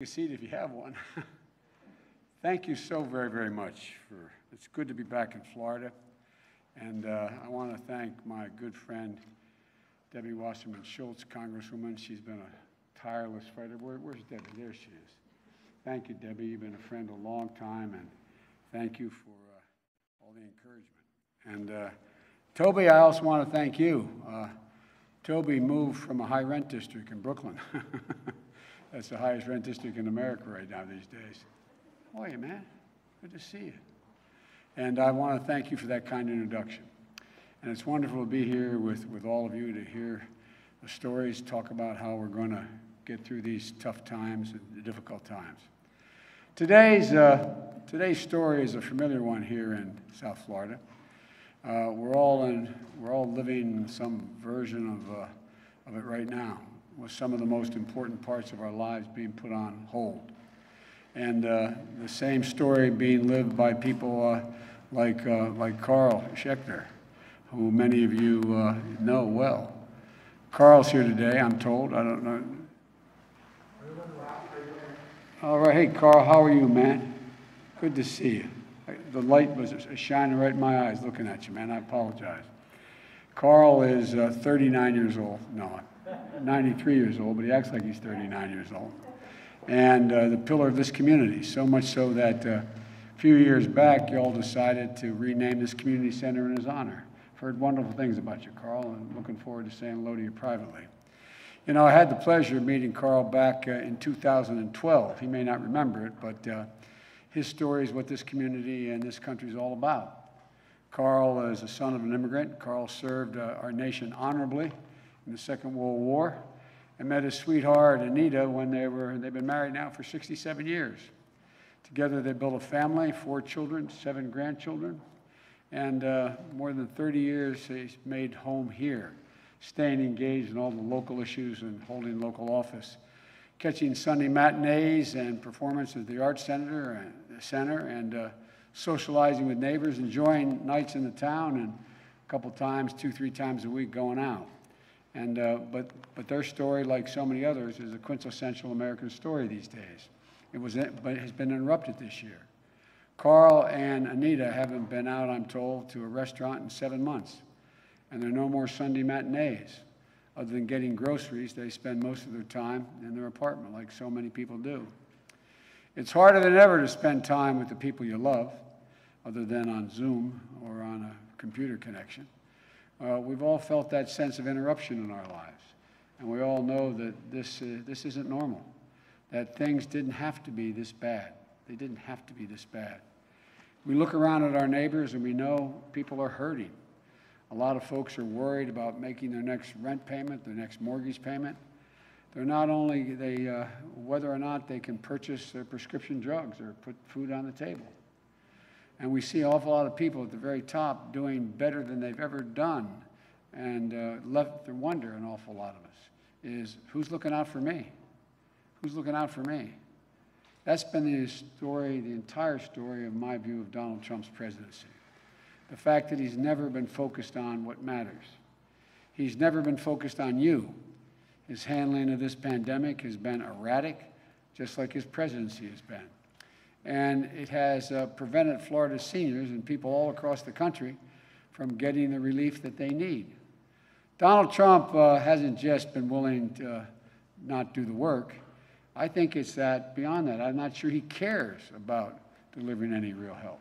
a seat if you have one. Thank you so very, very much for, it's good to be back in Florida. And uh, I want to thank my good friend, Debbie Wasserman Schultz, Congresswoman. She's been a tireless fighter. Where, where's Debbie? There she is. Thank you, Debbie. You've been a friend a long time, and thank you for uh, all the encouragement. And uh, Toby, I also want to thank you. Uh, Toby moved from a high rent district in Brooklyn. That's the highest rent district in America right now these days. How are you, man? Good to see you. And I want to thank you for that kind introduction. And it's wonderful to be here with, with all of you to hear the stories, talk about how we're going to get through these tough times and difficult times. Today's, uh, today's story is a familiar one here in South Florida. Uh, we're, all in, we're all living some version of, uh, of it right now with some of the most important parts of our lives being put on hold. And uh, the same story being lived by people uh, like, uh, like Carl Schechter, who many of you uh, know well. Carl's here today, I'm told. I don't know. All right. Hey, Carl, how are you, man? Good to see you. The light was shining right in my eyes looking at you, man. I apologize. Carl is uh, 39 years old. No, 93 years old, but he acts like he's 39 years old. And uh, the pillar of this community, so much so that uh, a few years back, you all decided to rename this community center in his honor. I've heard wonderful things about you, Carl, and looking forward to saying hello to you privately. You know, I had the pleasure of meeting Carl back uh, in 2012. He may not remember it, but uh, his story is what this community and this country is all about. Carl is a son of an immigrant. Carl served uh, our nation honorably in the Second World War and met his sweetheart, Anita, when they were, and they've been married now for 67 years. Together they built a family, four children, seven grandchildren, and uh, more than 30 years they made home here, staying engaged in all the local issues and holding local office, catching Sunday matinees and performances at the Arts Center and, Center, and uh, socializing with neighbors, enjoying nights in the town, and a couple times, two, three times a week going out. And, uh, but, but their story, like so many others, is a quintessential American story these days. It was, but it has been interrupted this year. Carl and Anita haven't been out, I'm told, to a restaurant in seven months. And there are no more Sunday matinees. Other than getting groceries, they spend most of their time in their apartment, like so many people do. It's harder than ever to spend time with the people you love, other than on Zoom or on a computer connection. Uh, we've all felt that sense of interruption in our lives. And we all know that this, uh, this isn't normal, that things didn't have to be this bad. They didn't have to be this bad. We look around at our neighbors and we know people are hurting. A lot of folks are worried about making their next rent payment, their next mortgage payment. They're not only they, uh, whether or not they can purchase their prescription drugs or put food on the table. And we see an awful lot of people at the very top doing better than they've ever done. And uh, left to wonder, an awful lot of us, is who's looking out for me? Who's looking out for me? That's been the story, the entire story of my view of Donald Trump's presidency. The fact that he's never been focused on what matters. He's never been focused on you. His handling of this pandemic has been erratic, just like his presidency has been and it has uh, prevented Florida seniors and people all across the country from getting the relief that they need. Donald Trump uh, hasn't just been willing to uh, not do the work. I think it's that beyond that, I'm not sure he cares about delivering any real help.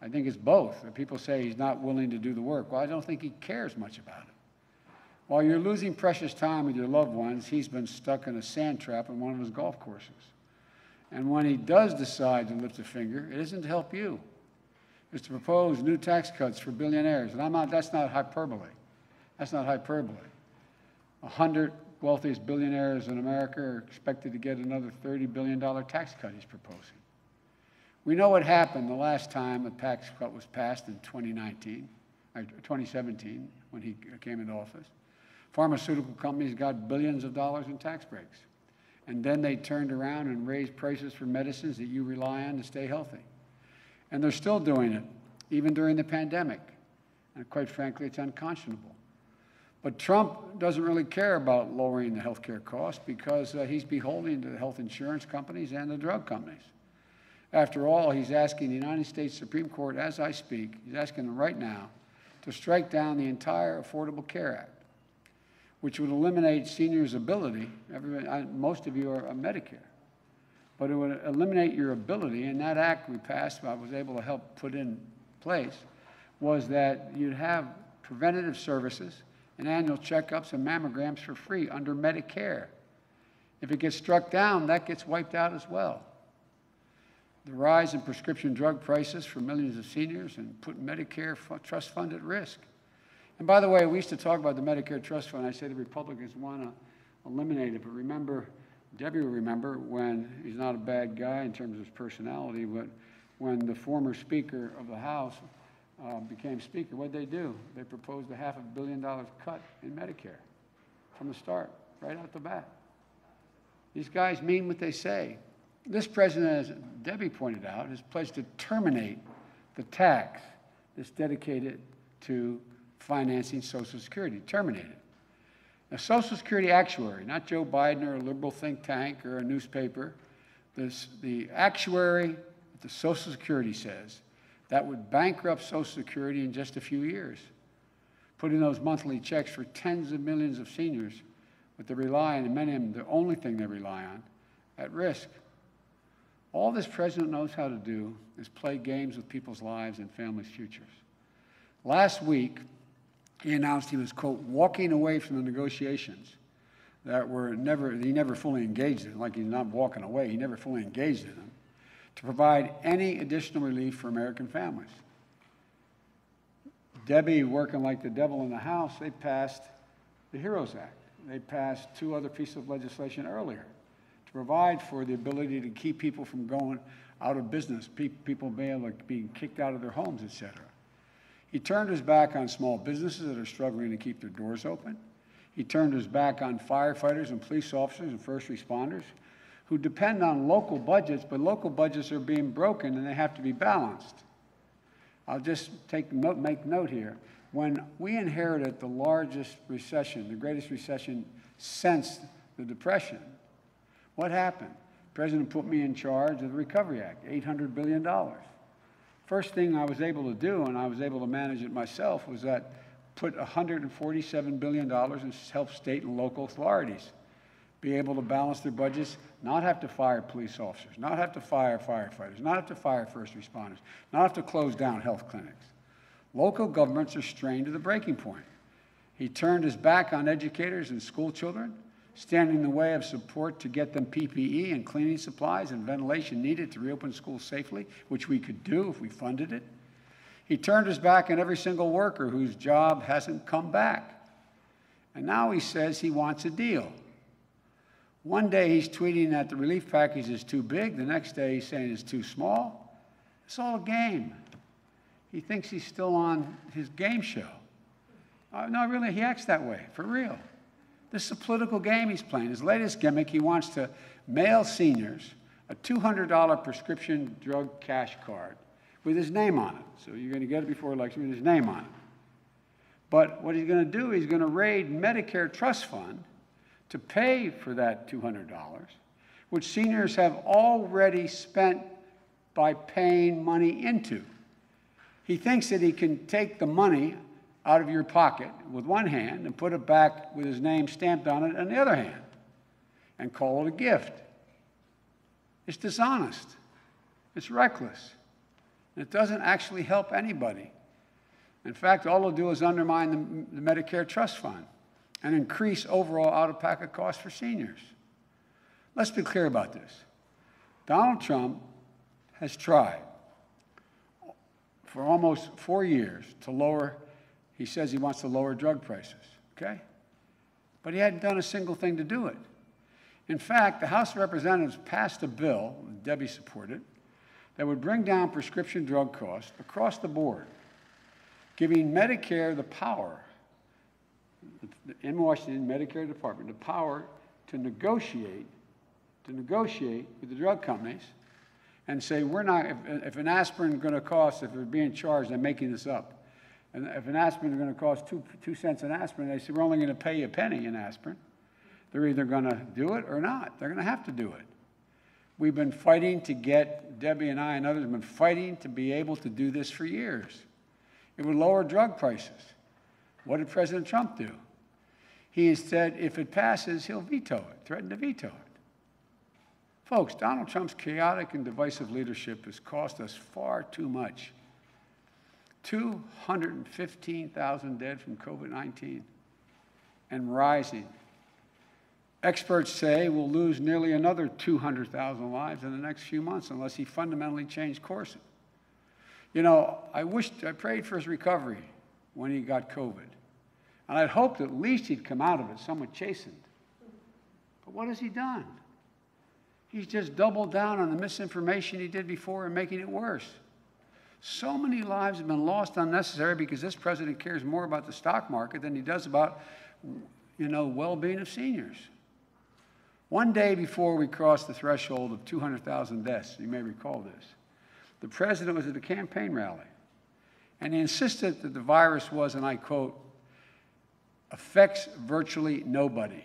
I think it's both. People say he's not willing to do the work. Well, I don't think he cares much about it. While you're losing precious time with your loved ones, he's been stuck in a sand trap in one of his golf courses. And when he does decide to lift a finger, it isn't to help you. It's to propose new tax cuts for billionaires. And I'm not, that's not hyperbole. That's not hyperbole. A hundred wealthiest billionaires in America are expected to get another $30 billion tax cut he's proposing. We know what happened the last time a tax cut was passed in 2019, or uh, 2017, when he came into office. Pharmaceutical companies got billions of dollars in tax breaks and then they turned around and raised prices for medicines that you rely on to stay healthy. And they're still doing it, even during the pandemic. And quite frankly, it's unconscionable. But Trump doesn't really care about lowering the health care costs because uh, he's beholden to the health insurance companies and the drug companies. After all, he's asking the United States Supreme Court, as I speak, he's asking them right now to strike down the entire Affordable Care Act, which would eliminate seniors' ability. I, most of you are on Medicare. But it would eliminate your ability, and that act we passed, I was able to help put in place, was that you'd have preventative services and annual checkups and mammograms for free under Medicare. If it gets struck down, that gets wiped out as well the rise in prescription drug prices for millions of seniors and put Medicare trust fund at risk. And by the way, we used to talk about the Medicare trust fund. I say the Republicans want to eliminate it, but remember, Debbie will remember when he's not a bad guy in terms of his personality, but when the former Speaker of the House uh, became Speaker, what did they do? They proposed a half a billion dollars cut in Medicare from the start, right out the bat. These guys mean what they say. This president, as Debbie pointed out, has pledged to terminate the tax that's dedicated to financing Social Security. terminated. A Social Security actuary, not Joe Biden or a liberal think tank or a newspaper, this, the actuary at the Social Security says that would bankrupt Social Security in just a few years, putting those monthly checks for tens of millions of seniors, what they rely on, and many of them, the only thing they rely on, at risk. All this president knows how to do is play games with people's lives and families' futures. Last week, he announced he was, quote, walking away from the negotiations that were never, he never fully engaged in, like he's not walking away, he never fully engaged in them, to provide any additional relief for American families. Debbie, working like the devil in the house, they passed the HEROES Act. They passed two other pieces of legislation earlier to provide for the ability to keep people from going out of business, people being able to be kicked out of their homes, et cetera. He turned his back on small businesses that are struggling to keep their doors open. He turned his back on firefighters and police officers and first responders who depend on local budgets, but local budgets are being broken and they have to be balanced. I'll just take note, make note here. When we inherited the largest recession, the greatest recession since the Depression, what happened? The president put me in charge of the Recovery Act, $800 billion. First thing I was able to do, and I was able to manage it myself, was that put $147 billion and help state and local authorities be able to balance their budgets, not have to fire police officers, not have to fire firefighters, not have to fire first responders, not have to close down health clinics. Local governments are strained to the breaking point. He turned his back on educators and school children standing in the way of support to get them PPE and cleaning supplies and ventilation needed to reopen schools safely, which we could do if we funded it. He turned his back on every single worker whose job hasn't come back. And now he says he wants a deal. One day he's tweeting that the relief package is too big, the next day he's saying it's too small. It's all a game. He thinks he's still on his game show. Uh, no, really, he acts that way, for real. This is a political game he's playing. His latest gimmick, he wants to mail seniors a $200 prescription drug cash card with his name on it. So you're going to get it before election with his name on it. But what he's going to do, he's going to raid Medicare Trust Fund to pay for that $200, which seniors have already spent by paying money into. He thinks that he can take the money out of your pocket with one hand and put it back with his name stamped on it on the other hand and call it a gift. It's dishonest. It's reckless. It doesn't actually help anybody. In fact, all it'll do is undermine the, the Medicare Trust Fund and increase overall out of pocket costs for seniors. Let's be clear about this. Donald Trump has tried for almost four years to lower he says he wants to lower drug prices, okay? But he hadn't done a single thing to do it. In fact, the House of Representatives passed a bill, Debbie supported, that would bring down prescription drug costs across the board, giving Medicare the power, in Washington, Medicare Department, the power to negotiate, to negotiate with the drug companies and say, we're not, if, if an aspirin is going to cost, if they're being charged, I'm making this up, And if an aspirin is going to cost two, two cents an aspirin, they say, we're only going to pay you a penny an aspirin. They're either going to do it or not. They're going to have to do it. We've been fighting to get, Debbie and I and others have been fighting to be able to do this for years. It would lower drug prices. What did President Trump do? He said if it passes, he'll veto it, threaten to veto it. Folks, Donald Trump's chaotic and divisive leadership has cost us far too much. 215,000 dead from COVID 19 and rising. Experts say we'll lose nearly another 200,000 lives in the next few months unless he fundamentally changed course. You know, I wished, I prayed for his recovery when he got COVID. And I'd hoped at least he'd come out of it somewhat chastened. But what has he done? He's just doubled down on the misinformation he did before and making it worse. So many lives have been lost unnecessary because this president cares more about the stock market than he does about, you know, well-being of seniors. One day before we crossed the threshold of 200,000 deaths, you may recall this, the president was at a campaign rally, and he insisted that the virus was, and I quote, affects virtually nobody.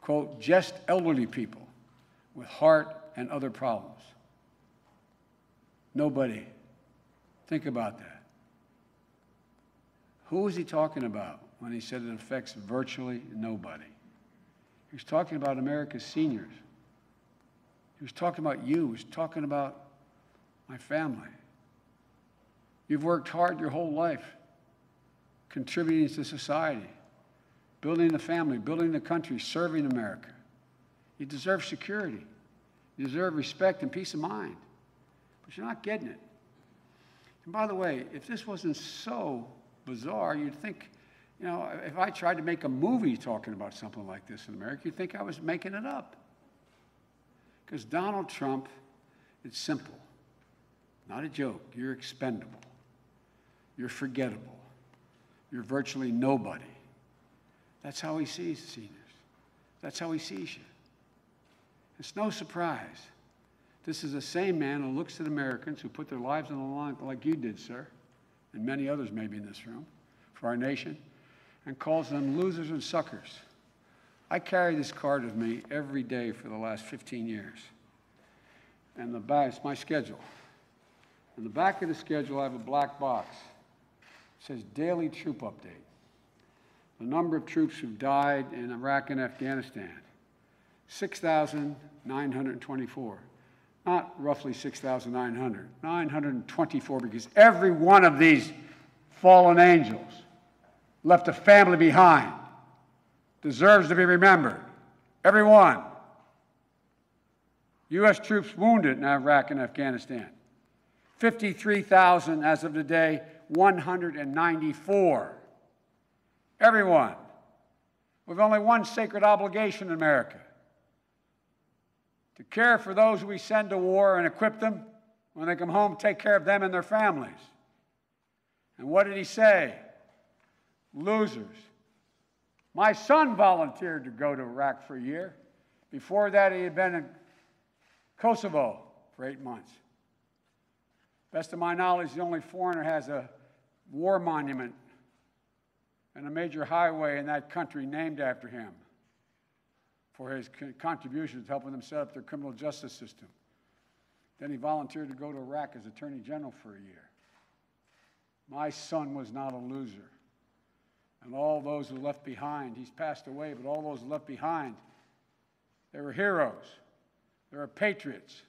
Quote, just elderly people with heart and other problems. Nobody. Think about that. Who was he talking about when he said it affects virtually nobody? He was talking about America's seniors. He was talking about you. He was talking about my family. You've worked hard your whole life, contributing to society, building the family, building the country, serving America. You deserve security. You deserve respect and peace of mind. But you're not getting it. And by the way, if this wasn't so bizarre, you'd think you know, if I tried to make a movie talking about something like this in America, you'd think I was making it up. Because Donald Trump, it's simple. Not a joke. You're expendable. You're forgettable. You're virtually nobody. That's how he sees seniors. That's how he sees you. It's no surprise. This is the same man who looks at Americans who put their lives on the line like you did, sir, and many others maybe in this room, for our nation and calls them losers and suckers. I carry this card with me every day for the last 15 years. And the back, it's my schedule. In the back of the schedule, I have a black box. It says Daily Troop Update. The number of troops who've died in Iraq and Afghanistan 6,924. Not roughly 6,900, 924, because every one of these fallen angels left a family behind, deserves to be remembered. Everyone. U.S. troops wounded in Iraq and Afghanistan. 53,000 as of today, 194. Everyone. We've only one sacred obligation in America to care for those we send to war and equip them. When they come home, take care of them and their families. And what did he say? losers. My son volunteered to go to Iraq for a year. Before that, he had been in Kosovo for eight months. Best of my knowledge, the only foreigner has a war monument and a major highway in that country named after him for his contributions helping them set up their criminal justice system. Then he volunteered to go to Iraq as Attorney General for a year. My son was not a loser and all those who left behind. He's passed away, but all those left behind, they were heroes. They were patriots.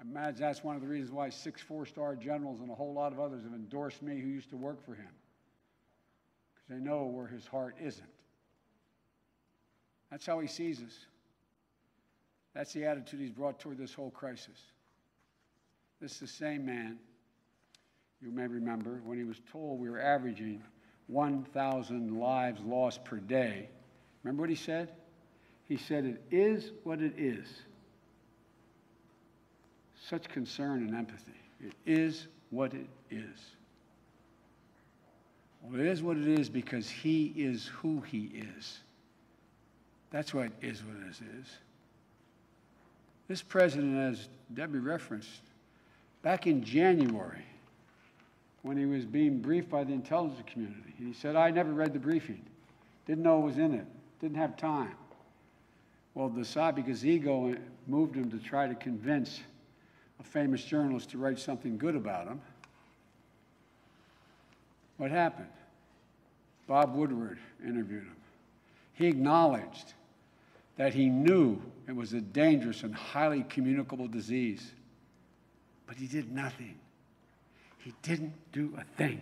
I imagine that's one of the reasons why six four star generals and a whole lot of others have endorsed me who used to work for him. Because they know where his heart isn't. That's how he sees us. That's the attitude he's brought toward this whole crisis. This is the same man, you may remember, when he was told we were averaging 1,000 lives lost per day. Remember what he said? He said, It is what it is. Such concern and empathy. It is what it is. Well, it is what it is because he is who he is. That's what is what it is. This president, as Debbie referenced, back in January, when he was being briefed by the intelligence community. He said, I never read the briefing, didn't know what was in it, didn't have time. Well, Desai, because ego moved him to try to convince a famous journalist to write something good about him. What happened? Bob Woodward interviewed him. He acknowledged that he knew it was a dangerous and highly communicable disease, but he did nothing. He didn't do a thing.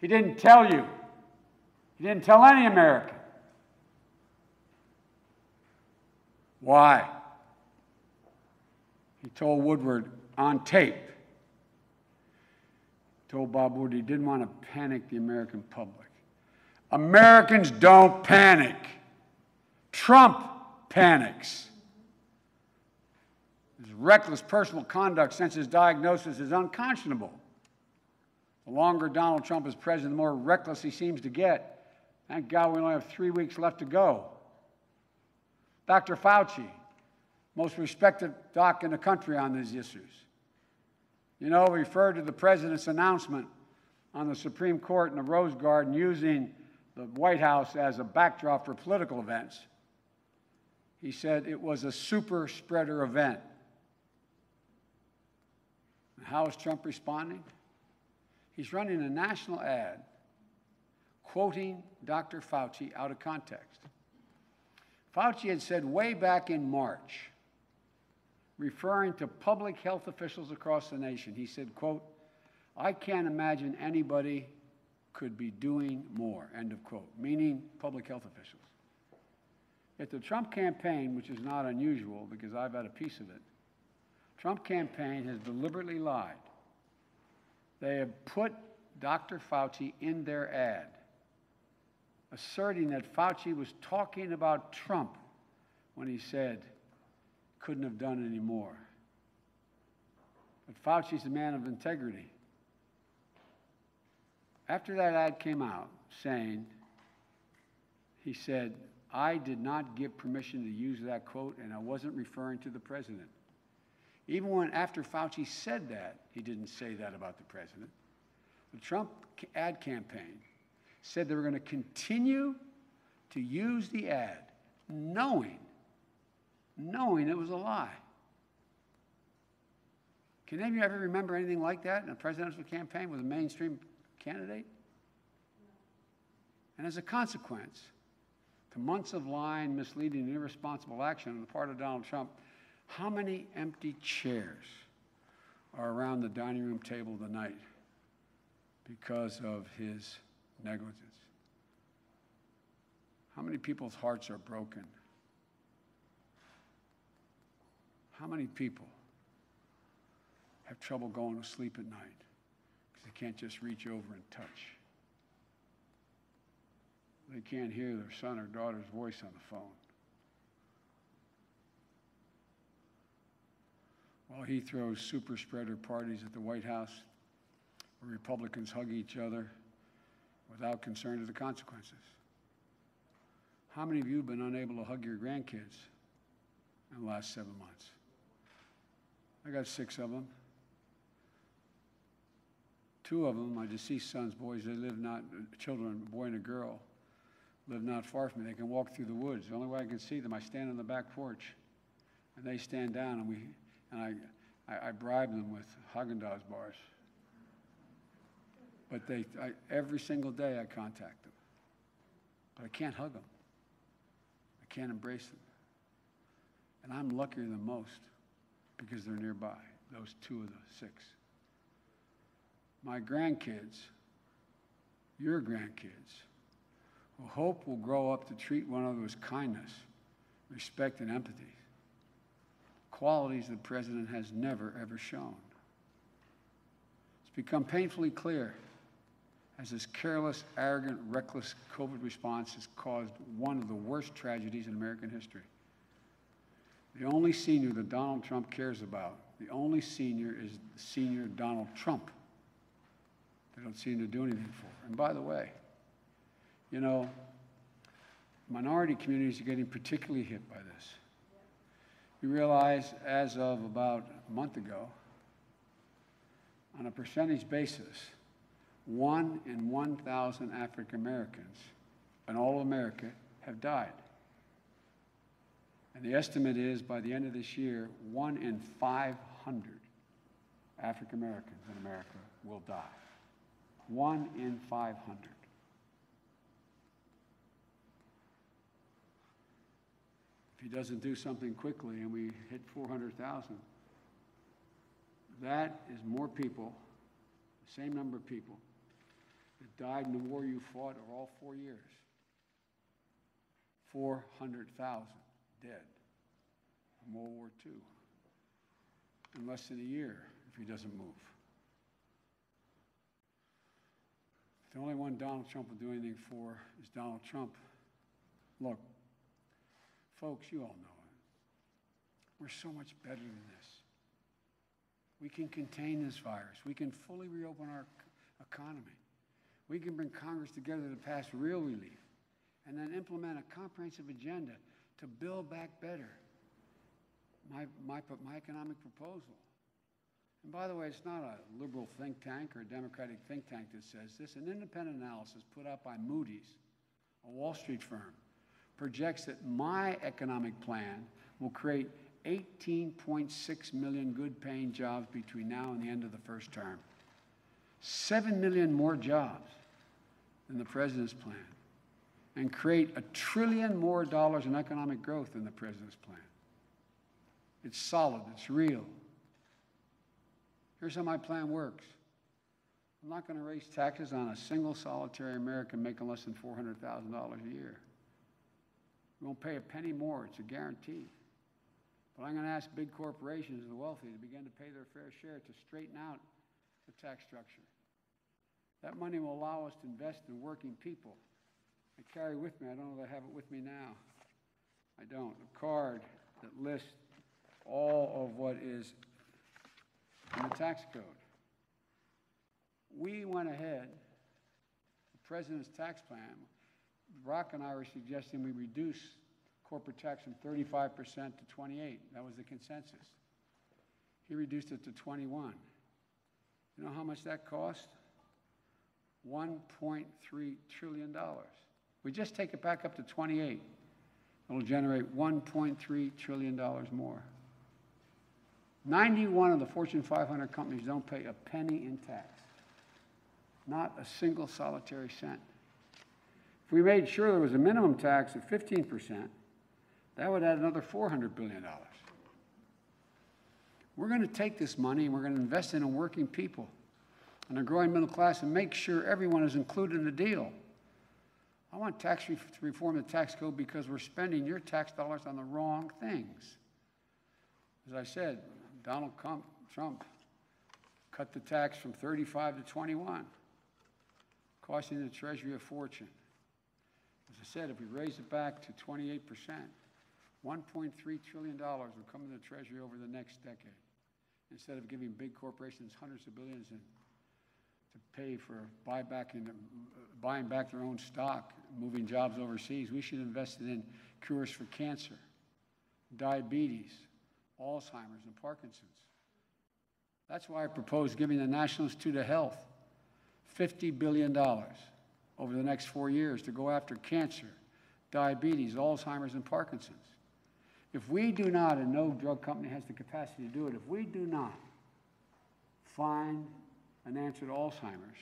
He didn't tell you. He didn't tell any American. Why? He told Woodward on tape, told Bob Woodward he didn't want to panic the American public. Americans don't panic. Trump panics. His reckless personal conduct since his diagnosis is unconscionable. The longer Donald Trump is president, the more reckless he seems to get. Thank God we only have three weeks left to go. Dr. Fauci, most respected doc in the country on these issues. You know, referred to the president's announcement on the Supreme Court in the Rose Garden using the White House as a backdrop for political events. He said it was a super spreader event. How is Trump responding? He's running a national ad quoting Dr. Fauci out of context. Fauci had said way back in March, referring to public health officials across the nation, he said, quote, I can't imagine anybody could be doing more, end of quote, meaning public health officials. Yet the Trump campaign, which is not unusual because I've had a piece of it, Trump campaign has deliberately lied. They have put Dr. Fauci in their ad asserting that Fauci was talking about Trump when he said couldn't have done any more. But Fauci's a man of integrity. After that ad came out saying, he said, I did not give permission to use that quote, and I wasn't referring to the president. Even when, after Fauci said that, he didn't say that about the president. The Trump ad campaign said they were going to continue to use the ad, knowing, knowing it was a lie. Can any of you ever remember anything like that in a presidential campaign with a mainstream candidate? And as a consequence, to months of lying, misleading, and irresponsible action on the part of Donald Trump, how many empty chairs are around the dining room table tonight because of his negligence? How many people's hearts are broken? How many people have trouble going to sleep at night because they can't just reach over and touch? They can't hear their son or daughter's voice on the phone. While he throws super spreader parties at the White House where Republicans hug each other without concern to the consequences. How many of you have been unable to hug your grandkids in the last seven months? I got six of them. Two of them, my deceased son's boys, they live not, children, a boy and a girl, live not far from me. They can walk through the woods. The only way I can see them, I stand on the back porch, and they stand down, and we, and I, I, I bribe them with Haagen-Dazs bars. But they, I, every single day I contact them. But I can't hug them. I can't embrace them. And I'm luckier than most because they're nearby, those two of the six. My grandkids, your grandkids, hope will grow up to treat one another with kindness, respect, and empathy, qualities the president has never, ever shown. It's become painfully clear as this careless, arrogant, reckless COVID response has caused one of the worst tragedies in American history. The only senior that Donald Trump cares about, the only senior is senior Donald Trump. They don't seem to do anything for. And by the way, you know, minority communities are getting particularly hit by this. You realize as of about a month ago, on a percentage basis, one in 1,000 African Americans in all of America have died. And the estimate is by the end of this year, one in 500 African Americans in America will die. One in 500. He doesn't do something quickly and we hit 400,000, that is more people, the same number of people, that died in the war you fought over all four years. 400,000 dead in World War II in less than a year if he doesn't move. The only one Donald Trump will do anything for is Donald Trump. Look, folks, you all know it. We're so much better than this. We can contain this virus. We can fully reopen our economy. We can bring Congress together to pass real relief and then implement a comprehensive agenda to build back better. My, my, my economic proposal. And by the way, it's not a liberal think tank or a Democratic think tank that says this. An independent analysis put out by Moody's, a Wall Street firm, projects that my economic plan will create 18.6 million good paying jobs between now and the end of the first term. 7 million more jobs than the president's plan. And create a trillion more dollars in economic growth than the president's plan. It's solid, it's real. Here's how my plan works I'm not going to raise taxes on a single solitary American making less than $400,000 a year. We won't pay a penny more, it's a guarantee. But I'm going to ask big corporations and the wealthy to begin to pay their fair share to straighten out the tax structure. That money will allow us to invest in working people. I carry with me, I don't know if I have it with me now. I don't. A card that lists all of what is in the tax code. We went ahead, the president's tax plan, Barack and I were suggesting we reduce corporate tax from 35% to 28. That was the consensus. He reduced it to 21. You know how much that cost? $1.3 trillion. We just take it back up to 28. It'll generate $1.3 trillion more. 91 of the Fortune 500 companies don't pay a penny in tax. Not a single solitary cent. If we made sure there was a minimum tax of 15%, that would add another $400 billion. We're going to take this money and we're going to invest in working people and a growing middle class and make sure everyone is included in the deal. I want tax re- to reform the tax code because we're spending your tax dollars on the wrong things. As I said, Donald Trump cut the tax from 35 to 21, costing the Treasury a fortune. I said, if we raise it back to 28 percent, $1.3 trillion will come into the Treasury over the next decade. Instead of giving big corporations hundreds of billions in, to pay for buyback uh, buying back their own stock, moving jobs overseas, we should invest it in cures for cancer, diabetes, Alzheimer's, and Parkinson's. That's why I propose giving the National Institute of Health $50 billion over the next four years to go after cancer, diabetes, Alzheimer's, and Parkinson's. If we do not, and no drug company has the capacity to do it, if we do not find an answer to Alzheimer's,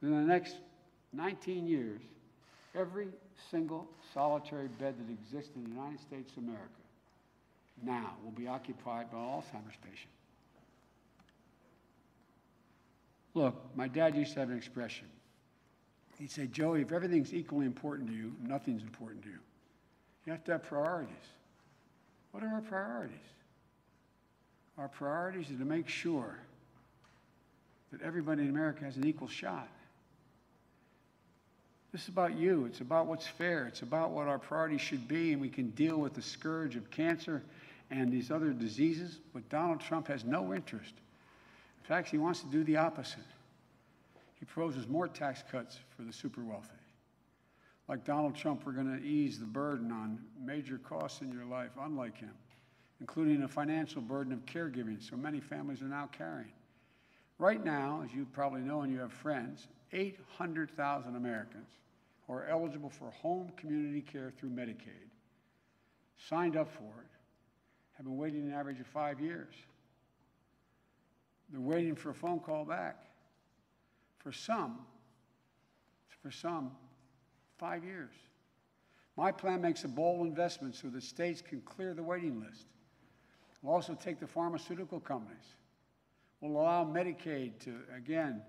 within the next 19 years, every single solitary bed that exists in the United States of America now will be occupied by an Alzheimer's patient. Look, my dad used to have an expression. He'd say, Joey, if everything's equally important to you, nothing's important to you. You have to have priorities. What are our priorities? Our priorities are to make sure that everybody in America has an equal shot. This is about you. It's about what's fair. It's about what our priorities should be, and we can deal with the scourge of cancer and these other diseases. But Donald Trump has no interest. In fact, he wants to do the opposite. He proposes more tax cuts for the super wealthy like Donald Trump, we're going to ease the burden on major costs in your life, unlike him, including the financial burden of caregiving so many families are now carrying. Right now, as you probably know and you have friends, 800,000 Americans who are eligible for home community care through Medicaid signed up for it have been waiting an average of five years. They're waiting for a phone call back. For some, for some, five years. My plan makes a bold investment so that states can clear the waiting list. We'll also take the pharmaceutical companies. We'll allow Medicaid to, again,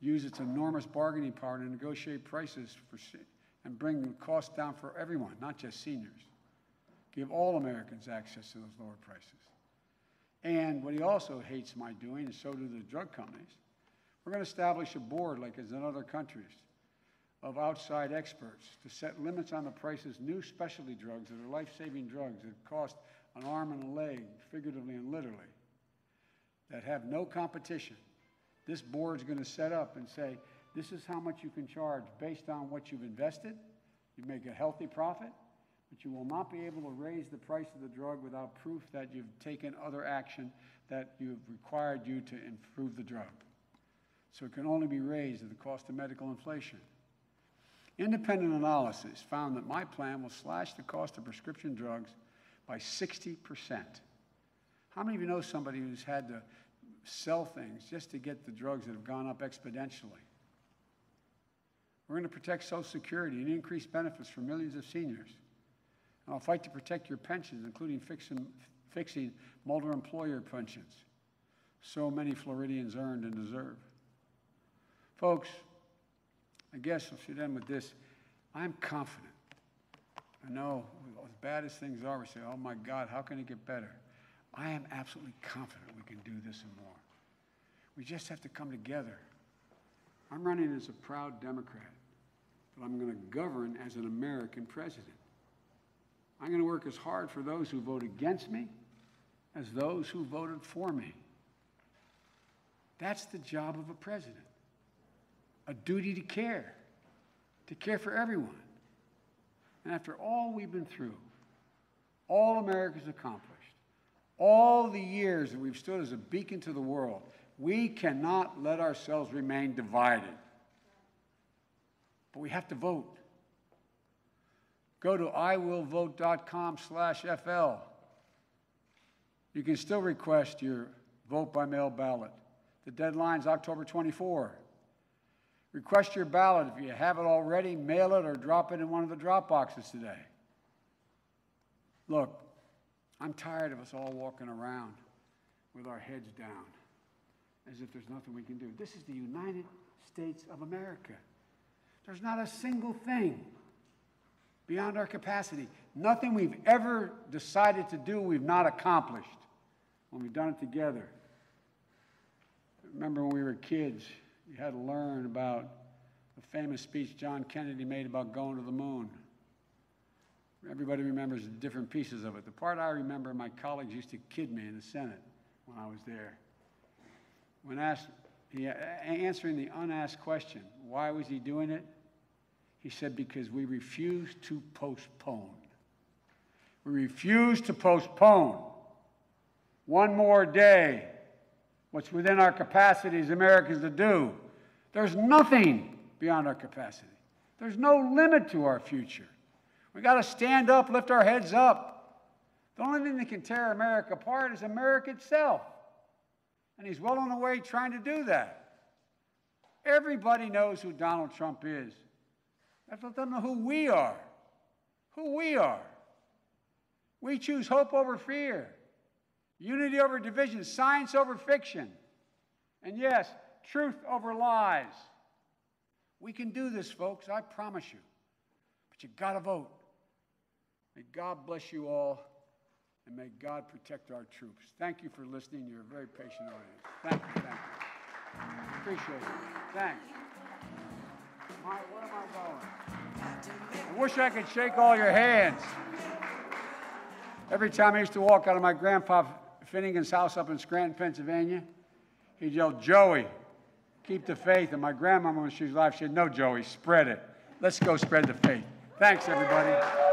use its enormous bargaining power to negotiate prices for, and bring the cost down for everyone, not just seniors. Give all Americans access to those lower prices. And what he also hates my doing, and so do the drug companies, we're going to establish a board, like is in other countries, of outside experts to set limits on the prices new specialty drugs that are life-saving drugs that cost an arm and a leg, figuratively and literally, that have no competition. This board's going to set up and say, this is how much you can charge based on what you've invested. You make a healthy profit, but you will not be able to raise the price of the drug without proof that you've taken other action that you've required you to improve the drug. So it can only be raised at the cost of medical inflation. Independent analysis found that my plan will slash the cost of prescription drugs by 60%. How many of you know somebody who's had to sell things just to get the drugs that have gone up exponentially? We're going to protect Social Security and increase benefits for millions of seniors. And I'll fight to protect your pensions, including fixing, fixing multi employer pensions so many Floridians earned and deserve. Folks, I guess I should end with this. I'm confident. I know, as bad as things are, we say, oh my God, how can it get better? I am absolutely confident we can do this and more. We just have to come together. I'm running as a proud Democrat, but I'm going to govern as an American president. I'm going to work as hard for those who vote against me as those who voted for me. That's the job of a president a duty to care, to care for everyone. And after all we've been through, all America's accomplished, all the years that we've stood as a beacon to the world, we cannot let ourselves remain divided. But we have to vote. Go to iwillvote.com slash FL. You can still request your vote by mail ballot. The deadline's October 24. Request your ballot. If you have it already, mail it or drop it in one of the drop boxes today. Look, I'm tired of us all walking around with our heads down as if there's nothing we can do. This is the United States of America. There's not a single thing beyond our capacity. Nothing we've ever decided to do, we've not accomplished when we've done it together. Remember when we were kids, you had to learn about the famous speech John Kennedy made about going to the moon. Everybody remembers different pieces of it. The part I remember, my colleagues used to kid me in the Senate when I was there. When asked, he, answering the unasked question, why was he doing it? He said, because we refuse to postpone. We refuse to postpone one more day what's within our capacity as Americans to do. There's nothing beyond our capacity. There's no limit to our future. We got to stand up, lift our heads up. The only thing that can tear America apart is America itself. And he's well on the way trying to do that. Everybody knows who Donald Trump is. Let's let them know who we are. Who we are. We choose hope over fear, unity over division, science over fiction, and yes, truth over lies. We can do this, folks, I promise you. But you got to vote. May God bless you all, and may God protect our troops. Thank you for listening. You're a very patient audience. Thank you, thank you. Appreciate it. Thanks. My, where am I going? I wish I could shake all your hands. Every time I used to walk out of my grandpa Finnegan's house up in Scranton, Pennsylvania, He yelled, Joey, keep the faith. And my grandmama, when she was alive, she said, No, Joey, spread it. Let's go spread the faith. Thanks, everybody.